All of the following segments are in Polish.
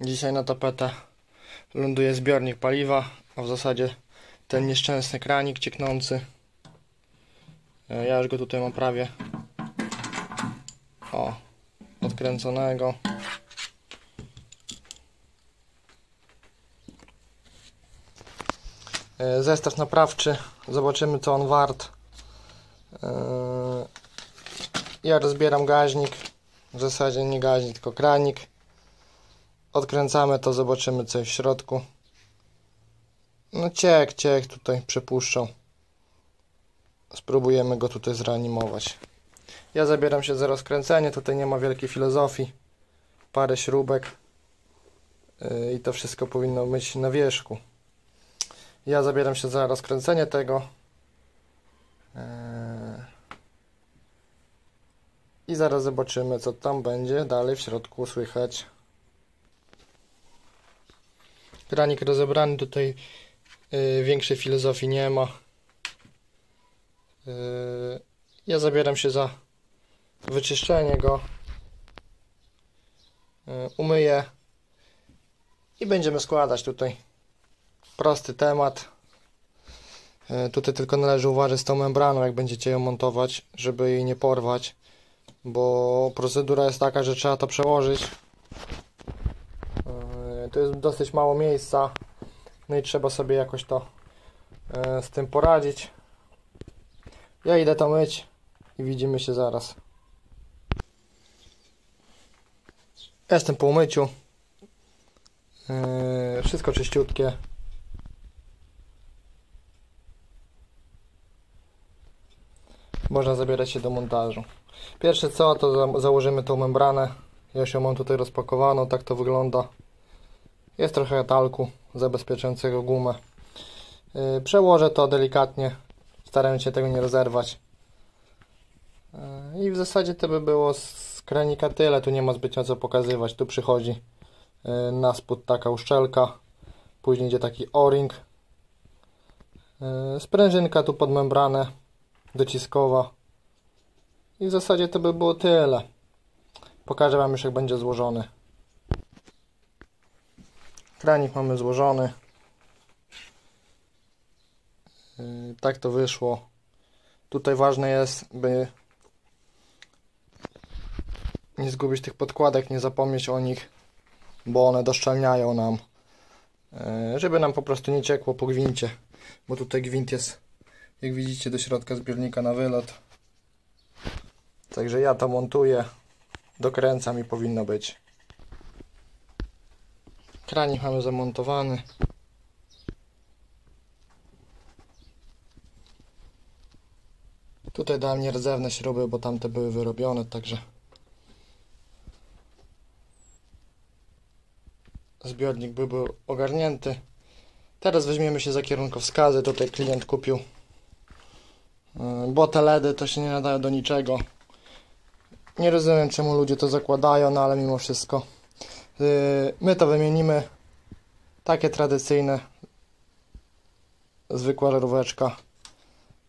Dzisiaj na tapetę ląduje zbiornik paliwa, a w zasadzie ten nieszczęsny kranik cieknący. E, Ja już go tutaj mam prawie o, odkręconego. E, Zestaw naprawczy, zobaczymy co on wart. E, Ja rozbieram gaźnik, w zasadzie nie gaźnik, tylko kranik. Odkręcamy to, zobaczymy co jest w środku. No ciek, ciek tutaj przepuszczał. Spróbujemy go tutaj zreanimować. Ja zabieram się za rozkręcenie, tutaj nie ma wielkiej filozofii. Parę śrubek yy, i to wszystko powinno być na wierzchu. Ja zabieram się za rozkręcenie tego. Yy. I zaraz zobaczymy, co tam będzie dalej w środku słychać. Kranik rozebrany, tutaj yy, większej filozofii nie ma. Yy, ja zabieram się za wyczyszczenie go. Yy, umyję i będziemy składać tutaj. Prosty temat. Yy, tutaj tylko należy uważać z tą membraną, jak będziecie ją montować, żeby jej nie porwać, bo procedura jest taka, że trzeba to przełożyć. To jest dosyć mało miejsca, no i trzeba sobie jakoś to yy, z tym poradzić. Ja idę to myć i widzimy się zaraz. Jestem po umyciu. Yy, wszystko czyściutkie. Można zabierać się do montażu. Pierwsze co, to za założymy tą membranę. Ja ją mam tutaj rozpakowaną, tak to wygląda. Jest trochę talku zabezpieczającego gumę. Yy, przełożę to delikatnie, starając się tego nie rozerwać. Yy, I w zasadzie to by było z kranika tyle, tu nie ma zbytnio co pokazywać. Tu przychodzi yy, na spód taka uszczelka, później idzie taki o-ring, sprężynka tu pod membranę dociskowa i w zasadzie to by było tyle. Pokażę Wam już jak będzie złożony. Kranik mamy złożony. Yy, Tak to wyszło. Tutaj ważne jest, by nie zgubić tych podkładek, nie zapomnieć o nich, bo one doszczelniają nam, yy, żeby nam po prostu nie ciekło po gwincie, bo tutaj gwint jest, jak widzicie, do środka zbiornika na wylot. Także ja to montuję, dokręcam i powinno być. Kranik mamy zamontowany. Tutaj dałem nierdzewne śruby, bo tamte były wyrobione, także zbiornik by był ogarnięty. Teraz weźmiemy się za kierunkowskazy. Tutaj klient kupił yy, bo te LEDy to się nie nadają do niczego. Nie rozumiem czemu ludzie to zakładają, no ale mimo wszystko my to wymienimy. Takie tradycyjne zwykła żaróweczka.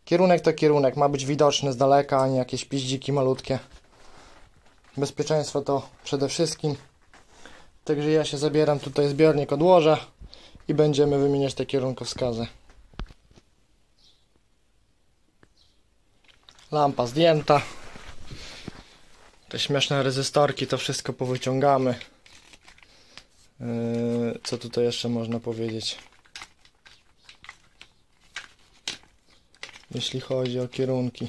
Kierunek to kierunek, ma być widoczny z daleka, a nie jakieś piździki malutkie. Bezpieczeństwo to przede wszystkim. Także ja się zabieram tutaj zbiornik odłożę i będziemy wymieniać te kierunkowskazy. Lampa zdjęta. Te śmieszne rezystorki to wszystko powyciągamy. Yy, co tutaj jeszcze można powiedzieć? Jeśli chodzi o kierunki.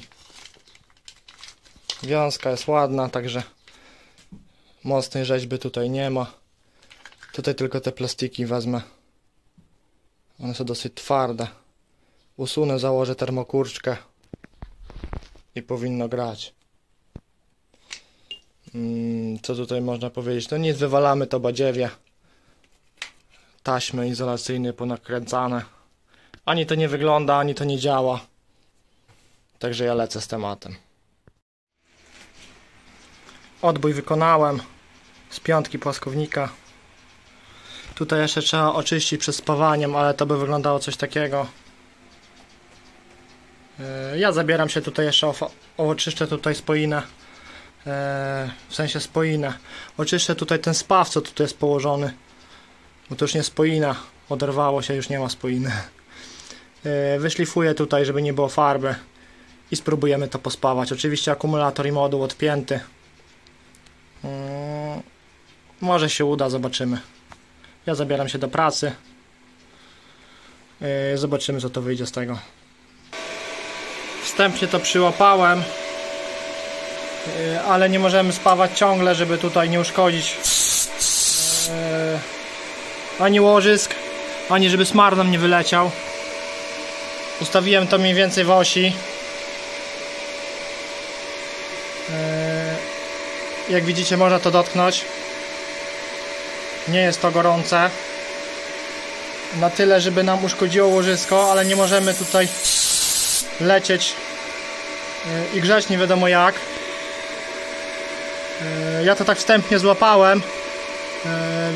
Wiązka jest ładna, także mocnej rzeźby tutaj nie ma. Tutaj tylko te plastiki wezmę. One są dosyć twarde. Usunę, założę termokurczkę i powinno grać. Mm, Co tutaj można powiedzieć? No nic, wywalamy to badziewie. Taśmy izolacyjne ponakręcane. Ani to nie wygląda, ani to nie działa. Także ja lecę z tematem. Odbój wykonałem z piątki płaskownika. Tutaj jeszcze trzeba oczyścić przed spawaniem, ale to by wyglądało coś takiego. Yy, Ja zabieram się tutaj jeszcze, oczyszczę tutaj spoinę. Yy, W sensie spoinę. Oczyszczę tutaj ten spaw, co tutaj jest położony. Bo to już nie spoina. Oderwało się, już nie ma spoiny. Yy, Wyszlifuję tutaj, żeby nie było farby. I spróbujemy to pospawać. Oczywiście akumulator i moduł odpięty. Yy, Może się uda, zobaczymy. Ja zabieram się do pracy. Yy, Zobaczymy, co to wyjdzie z tego. Wstępnie to przyłapałem, yy, ale nie możemy spawać ciągle, żeby tutaj nie uszkodzić ani łożysk, ani żeby smar nam nie wyleciał. Ustawiłem to mniej więcej w osi. Yy, Jak widzicie, można to dotknąć. Nie jest to gorące. Na tyle, żeby nam uszkodziło łożysko, ale nie możemy tutaj lecieć yy, i grzać nie wiadomo jak. Yy, Ja to tak wstępnie złapałem.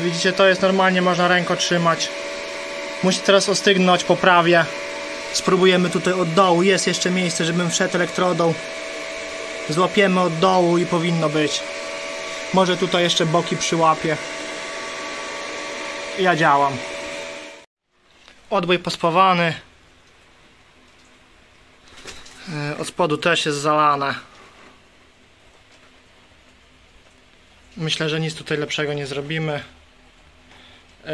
Widzicie, to jest normalnie, można ręko trzymać. Musi teraz ostygnąć po prawie. Spróbujemy tutaj od dołu. Jest jeszcze miejsce, żebym wszedł elektrodą. Złapiemy od dołu i powinno być. Może tutaj jeszcze boki przyłapię. Ja działam. Odbój pospawany. Yy, Od spodu też jest zalane. Myślę, że nic tutaj lepszego nie zrobimy. Yy,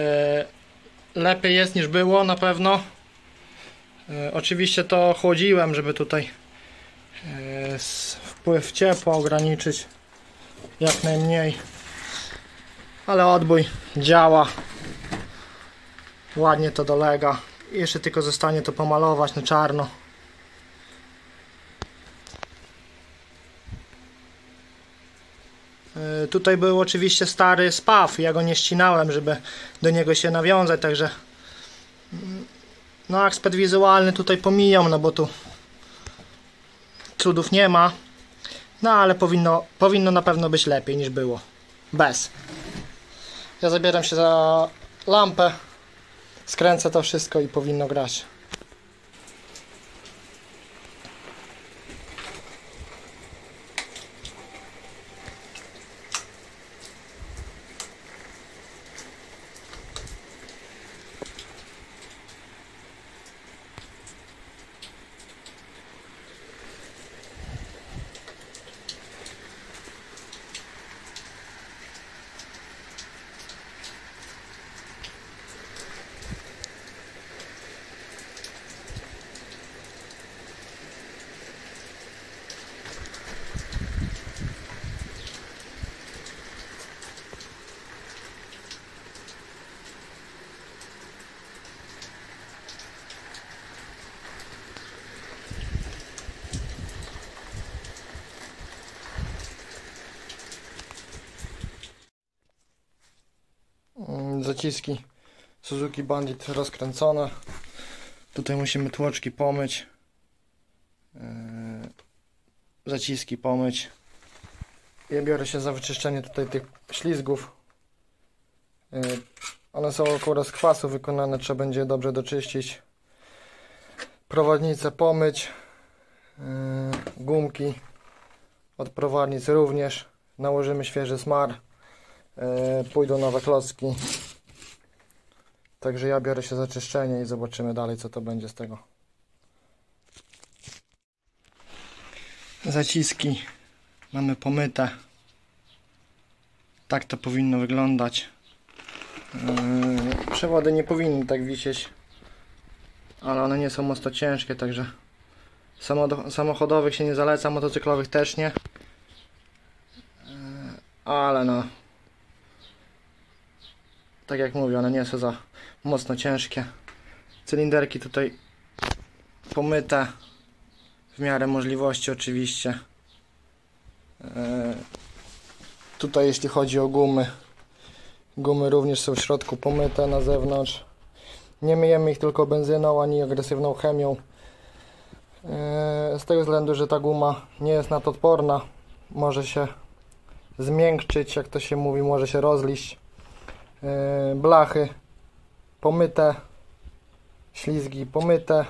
Lepiej jest niż było na pewno. Yy, Oczywiście to chłodziłem, żeby tutaj s- wpływ ciepła ograniczyć jak najmniej. Ale odbój działa. Ładnie to dolega. Jeszcze tylko zostanie to pomalować na czarno. Tutaj był oczywiście stary spaw. Ja go nie ścinałem, żeby do niego się nawiązać, także no aspekt wizualny tutaj pomijam, no bo tu cudów nie ma. No ale powinno, powinno na pewno być lepiej niż było. Bez. Ja zabieram się za lampę. Skręcę to wszystko i powinno grać. Zaciski Suzuki Bandit rozkręcone. Tutaj musimy tłoczki pomyć. Yy, Zaciski pomyć. Ja biorę się za wyczyszczenie tutaj tych ślizgów. Yy, One są akurat z kwasu wykonane, trzeba będzie dobrze doczyścić. Prowadnicę pomyć. Yy, Gumki od prowadnic również. Nałożymy świeży smar. Pójdą nowe klocki. Także ja biorę się za czyszczenie i zobaczymy dalej co to będzie z tego. Zaciski mamy pomyte. Tak to powinno wyglądać. E, Przewody nie powinny tak wisieć, ale one nie są mocno ciężkie, także samochodowych się nie zaleca, motocyklowych też nie. E, Ale no, tak jak mówię, one nie są za mocno ciężkie. Cylinderki tutaj pomyte w miarę możliwości oczywiście. E, Tutaj jeśli chodzi o gumy, gumy również są w środku pomyte na zewnątrz. Nie myjemy ich tylko benzyną ani agresywną chemią. E, Z tego względu, że ta guma nie jest nadodporna, może się zmiękczyć, jak to się mówi, może się rozliść. Yy, blachy pomyte, ślizgi pomyte,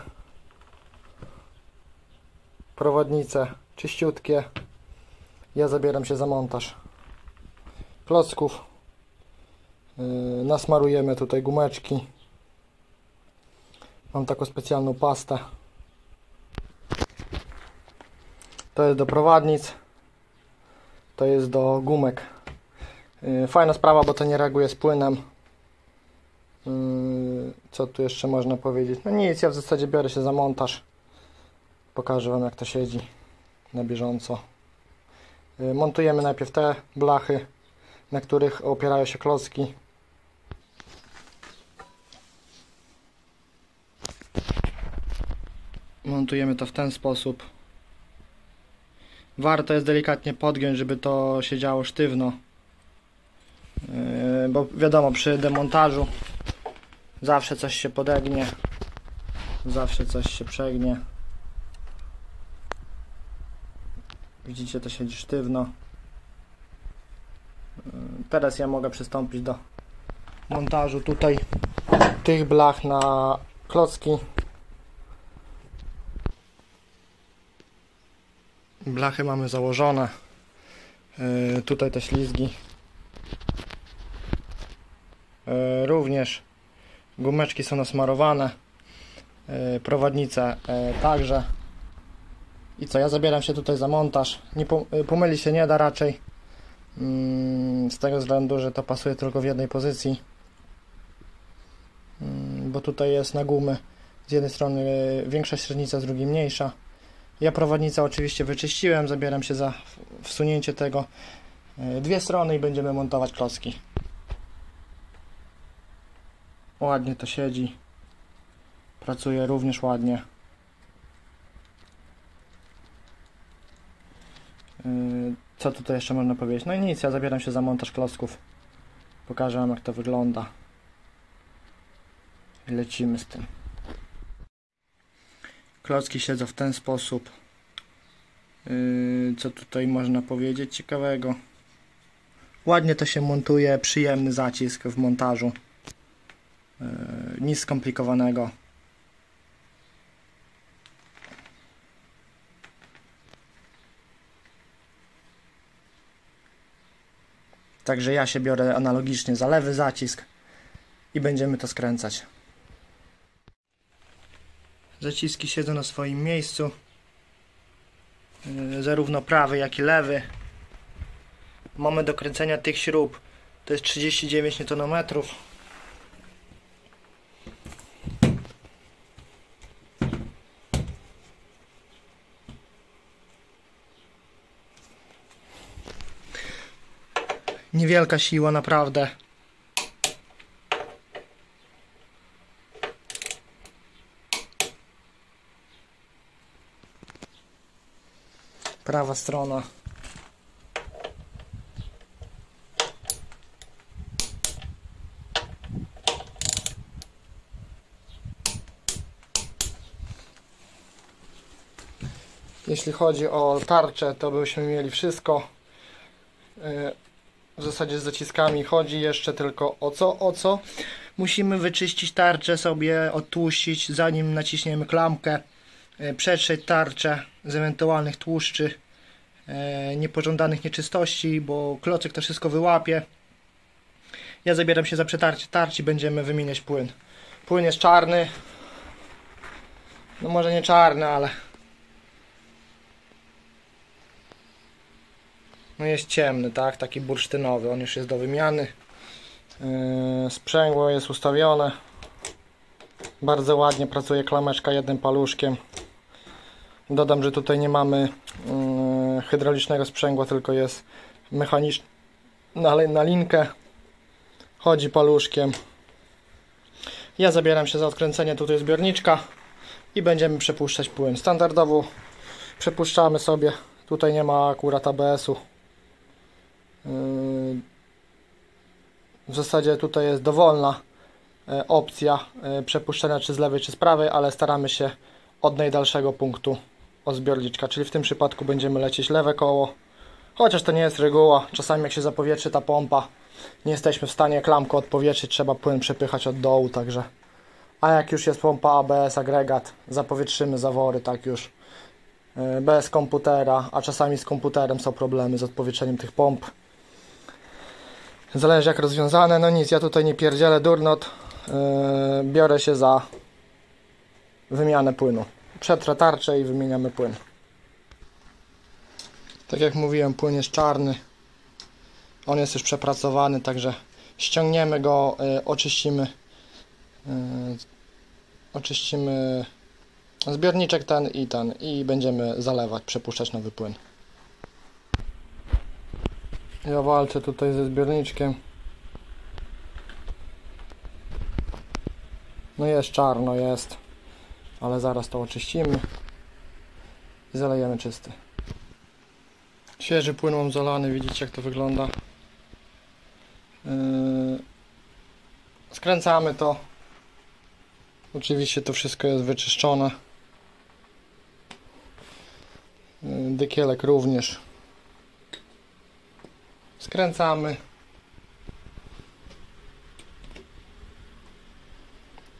prowadnice czyściutkie. Ja zabieram się za montaż klocków. Yy, nasmarujemy tutaj gumeczki. Mam taką specjalną pastę. To jest do prowadnic. To jest do gumek. Yy, Fajna sprawa, bo to nie reaguje z płynem. Yy, Co tu jeszcze można powiedzieć? No nic, ja w zasadzie biorę się za montaż. Pokażę Wam jak to siedzi na bieżąco. Yy, Montujemy najpierw te blachy, na których opierają się klocki. Montujemy to w ten sposób. Warto jest delikatnie podgiąć, żeby to siedziało sztywno. Yy, Bo wiadomo, przy demontażu zawsze coś się podegnie, zawsze coś się przegnie. Widzicie, to siedzi sztywno. Yy, Teraz ja mogę przystąpić do montażu tutaj tych blach na klocki. Blachy mamy założone. Yy, tutaj te ślizgi. Yy, również gumeczki są nasmarowane. Yy, prowadnice yy, także. I co, ja zabieram się tutaj za montaż. Nie pom- yy, pomylić się nie da raczej. Mm, Z tego względu, że to pasuje tylko w jednej pozycji. Mm, Bo tutaj jest na gumy z jednej strony większa średnica, z drugiej mniejsza. Ja prowadnicę oczywiście wyczyściłem, zabieram się za wsunięcie tego dwie strony i będziemy montować klocki. Ładnie to siedzi. Pracuje również ładnie. Yy, Co tutaj jeszcze można powiedzieć? No i nic, ja zabieram się za montaż klocków. Pokażę wam jak to wygląda. I lecimy z tym. Klocki siedzą w ten sposób. Yy, Co tutaj można powiedzieć ciekawego? Ładnie to się montuje, przyjemny zacisk w montażu. Yy, Nic skomplikowanego. Także ja się biorę analogicznie za lewy zacisk i będziemy to skręcać. Zaciski siedzą na swoim miejscu. Yy, Zarówno prawy, jak i lewy. Mamy do kręcenia tych śrub. To jest 39 Nm. Niewielka siła, naprawdę. Prawa strona. Jeśli chodzi o tarczę, to byśmy mieli wszystko. Zasadzie z zaciskami chodzi jeszcze tylko o co, o co. Musimy wyczyścić tarczę sobie, odtłuścić, zanim naciśniemy klamkę e, przetrzeć tarczę z ewentualnych tłuszczy, e, niepożądanych nieczystości, bo klocek to wszystko wyłapie. Ja zabieram się za przetarcie tarczy, będziemy wymieniać płyn. Płyn jest czarny. No może nie czarny, ale no jest ciemny, tak? Taki bursztynowy. On już jest do wymiany. Yy, sprzęgło jest ustawione. Bardzo ładnie pracuje klameczka jednym paluszkiem. Dodam, że tutaj nie mamy yy, hydraulicznego sprzęgła, tylko jest mechaniczny na, na linkę. Chodzi paluszkiem. Ja zabieram się za odkręcenie tutaj zbiorniczka i będziemy przepuszczać płyn. Standardowo przepuszczamy sobie. Tutaj nie ma akurat ABS-u. Yy, W zasadzie tutaj jest dowolna e, opcja e, przepuszczenia czy z lewej czy z prawej, ale staramy się od najdalszego punktu od zbiorniczka, czyli w tym przypadku będziemy lecieć lewe koło, chociaż to nie jest reguła, czasami jak się zapowietrzy ta pompa, nie jesteśmy w stanie klamką odpowietrzyć, trzeba płyn przepychać od dołu, także. A jak już jest pompa ABS, agregat, zapowietrzymy zawory, tak już. E, bez komputera, a czasami z komputerem są problemy z odpowietrzeniem tych pomp. Zależy jak rozwiązane. No nic, ja tutaj nie pierdzielę durnot. Yy, biorę się za wymianę płynu. Przetrę tarczę i wymieniamy płyn. Tak jak mówiłem, płyn jest czarny. On jest już przepracowany, także ściągniemy go, y, oczyścimy. y, oczyścimy zbiorniczek ten i ten i będziemy zalewać, przepuszczać nowy płyn. Ja walczę tutaj ze zbiorniczkiem. No jest czarno, jest. Ale zaraz to oczyścimy i zalejemy czysty. Świeży płyn mam zalany, widzicie jak to wygląda. Yy, Skręcamy to. Oczywiście to wszystko jest wyczyszczone. Yy, Dykielek również. Skręcamy.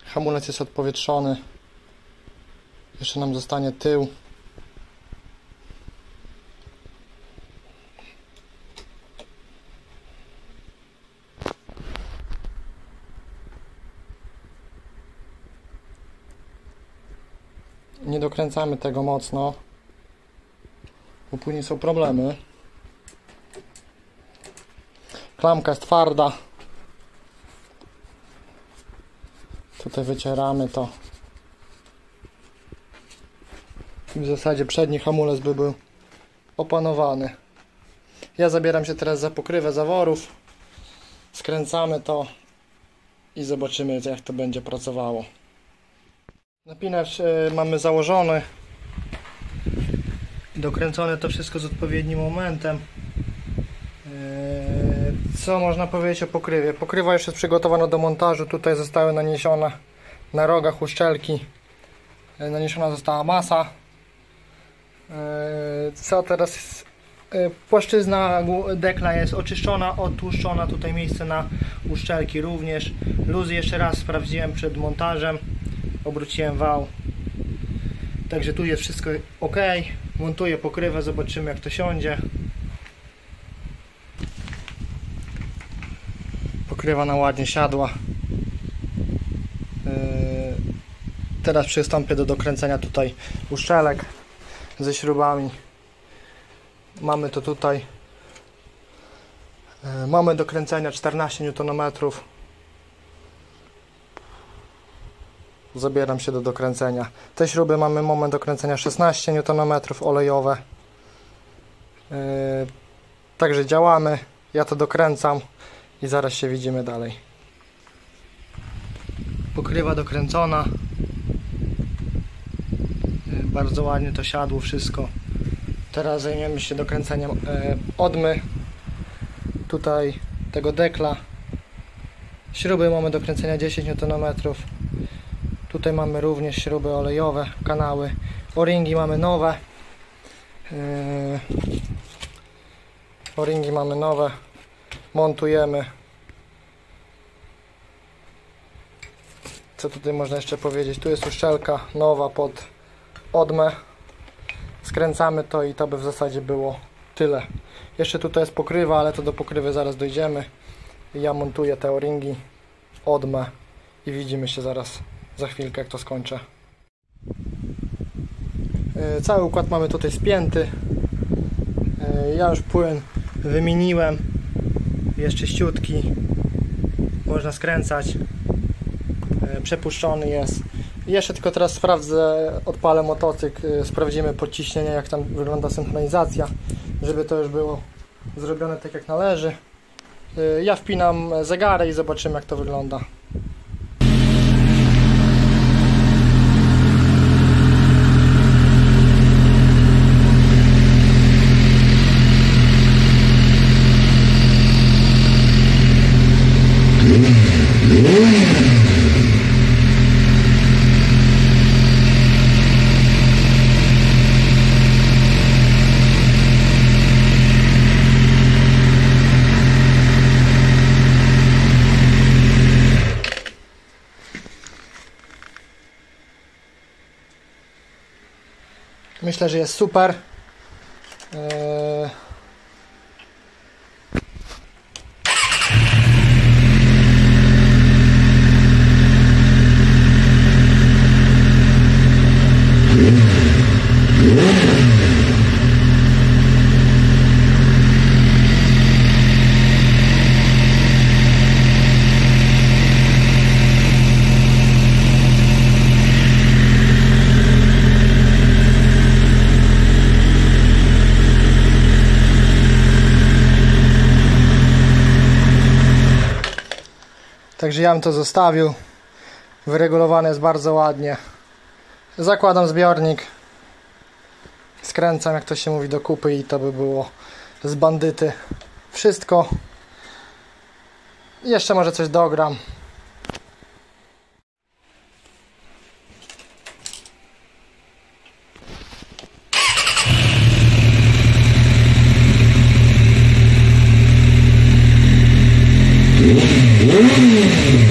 Hamulec jest odpowietrzony. Jeszcze nam zostanie tył. Nie dokręcamy tego mocno, bo później są problemy. Klamka jest twarda. Tutaj wycieramy to. W zasadzie przedni hamulec by był opanowany. Ja zabieram się teraz za pokrywę zaworów. Skręcamy to i zobaczymy jak to będzie pracowało. Napinacz y, mamy założony. Dokręcone to wszystko z odpowiednim momentem. Co można powiedzieć o pokrywie? Pokrywa już jest przygotowana do montażu. Tutaj zostały naniesione na rogach uszczelki. Y, Naniesiona została masa. Y, Co teraz? Y, Płaszczyzna dekla jest oczyszczona, odtłuszczona. Tutaj miejsce na uszczelki również. Luzy jeszcze raz sprawdziłem przed montażem. Obróciłem wał. Także tu jest wszystko ok. Montuję pokrywę, zobaczymy jak to siądzie. Pokrywa na ładnie siadła. Yy, Teraz przystąpię do dokręcenia tutaj uszczelek ze śrubami. Mamy to tutaj. Yy, Mamy do kręcenia 14 Nm. Zabieram się do dokręcenia. Te śruby mamy moment dokręcenia 16 Nm olejowe. Yy, Także działamy. Ja to dokręcam i zaraz się widzimy dalej. Pokrywa dokręcona. Yy, Bardzo ładnie to siadło wszystko. Teraz zajmiemy się dokręceniem yy, odmy. Tutaj tego dekla. Śruby mamy do kręcenia 10 Nm. Tutaj mamy również śruby olejowe, kanały. O-ringi mamy nowe. Yy, O-ringi mamy nowe. Montujemy. Co tutaj można jeszcze powiedzieć? Tu jest uszczelka nowa pod odmę. Skręcamy to i to by w zasadzie było tyle. Jeszcze tutaj jest pokrywa, ale to do pokrywy zaraz dojdziemy. Ja montuję te o-ringi, odmę i widzimy się zaraz za chwilkę, jak to skończę. Yy, Cały układ mamy tutaj spięty. Yy, Ja już płyn wymieniłem. Jest czyściutki. Można skręcać. Yy, Przepuszczony jest. Jeszcze tylko teraz sprawdzę, odpalę motocykl, yy, sprawdzimy podciśnienie, jak tam wygląda synchronizacja, żeby to już było zrobione tak jak należy. Yy, Ja wpinam zegary i zobaczymy jak to wygląda. Myślę, że jest super. Eee... Także ja bym to zostawił. Wyregulowane jest bardzo ładnie. Zakładam zbiornik. Skręcam, jak to się mówi, do kupy i to by było z bandyty. Wszystko. Jeszcze może coś dogram. Hum.